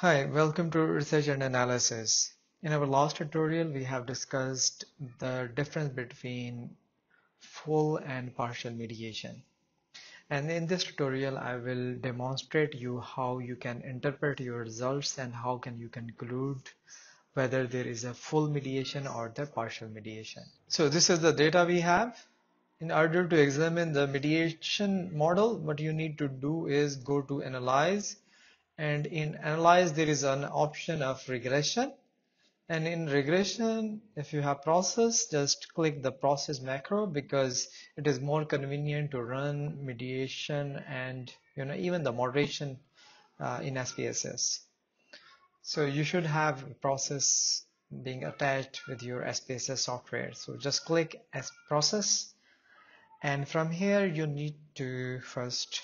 Hi, welcome to Research and Analysis. In our last tutorial, we have discussed the difference between full and partial mediation. And in this tutorial, I will demonstrate you how you can interpret your results and how can you conclude whether there is a full mediation or the partial mediation. So this is the data we have. In order to examine the mediation model, what you need to do is go to Analyze and in analyze there is an option of regression. And in regression if you have process just click the process macro because it is more convenient to run mediation and you know even the moderation uh, in SPSS so you should have process being attached with your SPSS software. So just click as process. And from here you need to first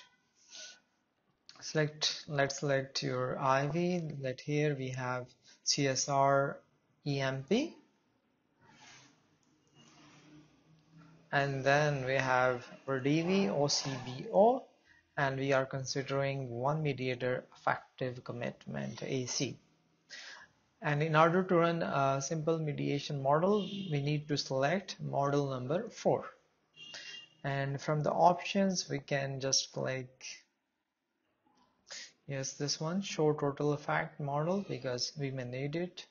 select let's select your IV let here we have CSR EMP and then we have our DV OCBO and we are considering one mediator affective commitment AC and in order to run a simple mediation model we need to select model number 4 and from the options we can just click yes this one show total effect model because we may need it.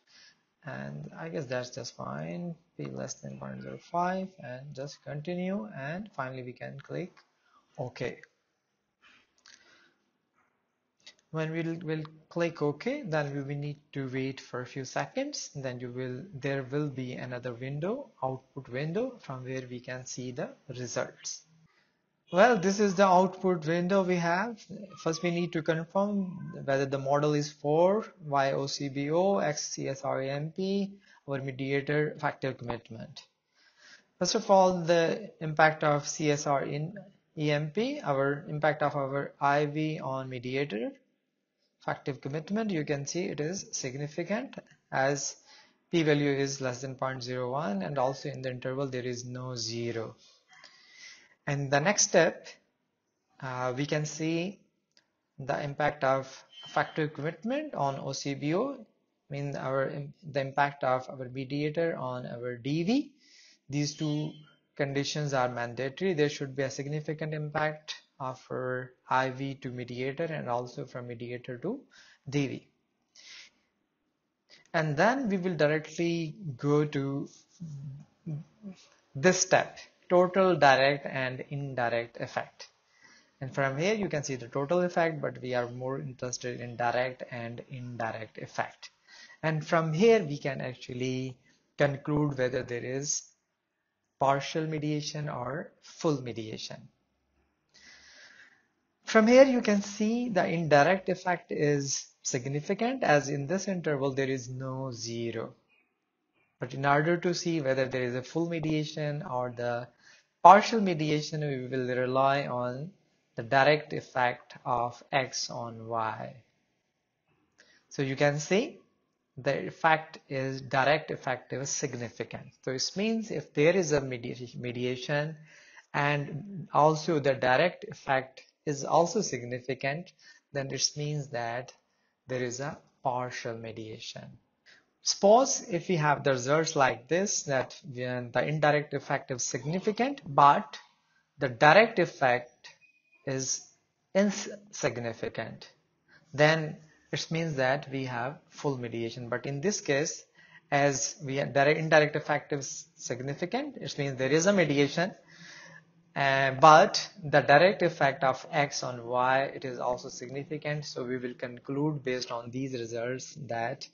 And I guess that's just fine. P less than 0.05 and just continue and finally we can click OK. When we'll, we'll click OK then we will need to wait for a few seconds. Then you will there will be another window output window from where we can see the results well, this is the output window we have. First, we need to confirm whether the model is for YOCBO, XCSREMP, our mediator factor commitment. First of all, the impact of CSR in EMP, our impact of our IV on mediator affective commitment, you can see it is significant as p-value is less than 0.01 and also in the interval there is no zero. And the next step, uh, we can see the impact of affective commitment on OCBO, mean our the impact of our mediator on our DV. These two conditions are mandatory. There should be a significant impact of our IV to mediator and also from mediator to DV. And then we will directly go to this step total direct and indirect effect. And from here you can see the total effect but we are more interested in direct and indirect effect. And from here we can actually conclude whether there is partial mediation or full mediation. From here you can see the indirect effect is significant as in this interval there is no zero. But in order to see whether there is a full mediation or the partial mediation we will rely on the direct effect of x on y. So you can see the effect is direct effect is significant. So it means if there is a mediation and also the direct effect is also significant then this means that there is a partial mediation Suppose if we have the results like this that the indirect effect is significant but the direct effect is insignificant then it means that we have full mediation. But in this case as we direct indirect effect is significant it means there is a mediation uh, but the direct effect of x on y it is also significant. So we will conclude based on these results that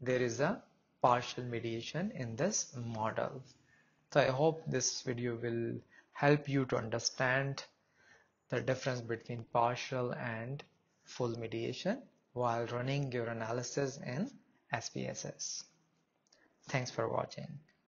there is a partial mediation in this model. So I hope this video will help you to understand the difference between partial and full mediation while running your analysis in SPSS. Thanks for watching.